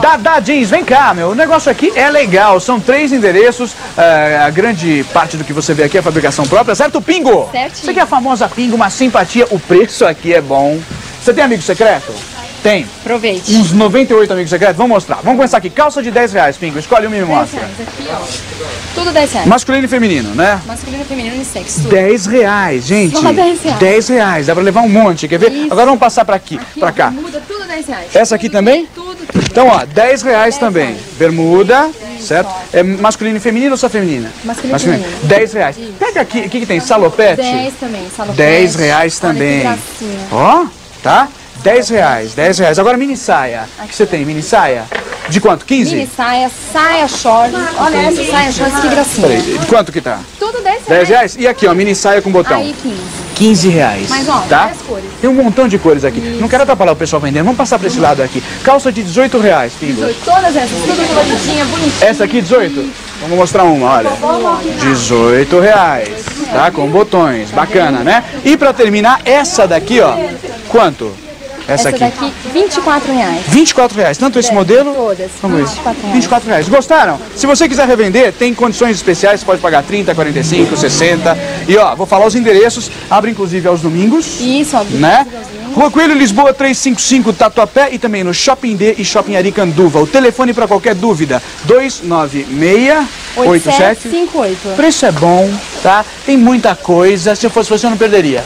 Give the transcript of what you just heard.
Dada Jeans, vem cá, meu. O negócio aqui é legal. São três endereços. é, a grande parte do que você vê aqui é fabricação própria, certo, Pingo? Certinho. Você que é a famosa Pingo, uma simpatia. O preço aqui é bom. Você tem amigo secreto? Tem. Aproveite. Uns 98 amigos secretos. Vamos mostrar. Vamos começar aqui. Calça de 10 reais, Pingo. Escolhe uma e me 10 mostra. reais aqui, ó. Tudo 10 reais. Masculino e feminino, né? Masculino, feminino, unissex, tudo. 10 reais, gente. Só 10 reais. 10 reais. Dá pra levar um monte. Quer ver? Isso. Agora vamos passar pra aqui, Aqui, pra ó, cá. Muda tudo 10 reais. Essa aqui também? Tudo, tudo. Então, ó, 10 reais também. Bermuda, certo? É masculino e feminino ou só feminina? Masculino e feminino. 10 reais. Pega aqui, o que, que tem? Salopete? 10 também, salopete. 10 reais também. Ó, tá? 10 reais, 10 reais. Agora mini saia. O que você tem? Mini saia? De quanto? 15? Mini saia, saia short. Olha essa saia short, que gracinha. Peraí, de quanto que tá? Tudo 10 reais. 10 reais? E aqui, ó, mini saia com botão. Aí 15. 15 reais. Mas, ó, tá? cores. Tem um montão de cores aqui. Não quero atrapalhar o pessoal vendendo. Vamos passar pra esse lado aqui. Calça de 18 reais, Pingo. 18, todas essas, tudo coloridinha, bonitinha. Essa aqui, 18? Vamos mostrar uma, olha. 18 reais, tá? Com botões, bacana, né? E pra terminar, essa daqui, ó, quanto? Essa, Essa aqui. daqui, 24 reais. 24 reais, tanto esse modelo? todas, Vamos ver. 24 reais. 24 reais. Gostaram? Se você quiser revender, tem condições especiais, você pode pagar 30, 45, 60. E ó, vou falar os endereços, abre inclusive aos domingos. Isso, ó. né? Rua Coelho, Lisboa 355, Tatuapé e também no Shopping D e Shopping Aricanduva. O telefone para qualquer dúvida, 296 87 8758. Preço é bom, tá? Tem muita coisa. Se eu fosse você, eu não perderia.